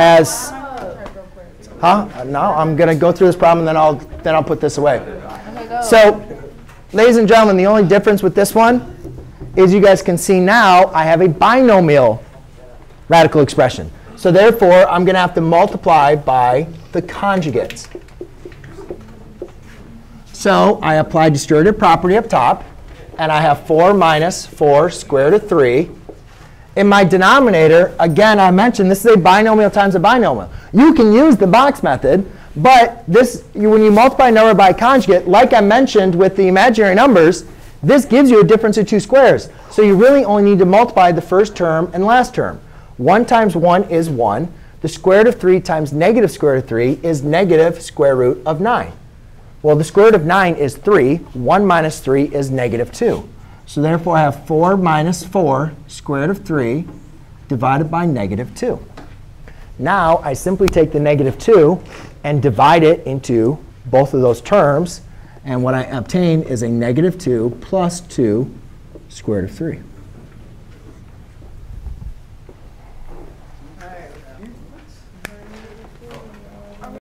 as, huh? No, I'm going to go through this problem, and then I'll, then I'll put this away. So, ladies and gentlemen, the only difference with this one is you guys can see now I have a binomial radical expression. So therefore, I'm going to have to multiply by the conjugates. So I apply distributive property up top, and I have 4 minus 4 square root of 3. In my denominator, again, I mentioned this is a binomial times a binomial. You can use the box method, but this, you, when you multiply a number by a conjugate, like I mentioned with the imaginary numbers, this gives you a difference of two squares. So you really only need to multiply the first term and last term. 1 times 1 is 1. The square root of 3 times negative square root of 3 is negative square root of 9. Well, the square root of 9 is 3. 1 minus 3 is negative 2. So therefore, I have 4 minus 4 square root of 3 divided by negative 2. Now, I simply take the negative 2 and divide it into both of those terms. And what I obtain is a negative 2 plus 2 square root of 3.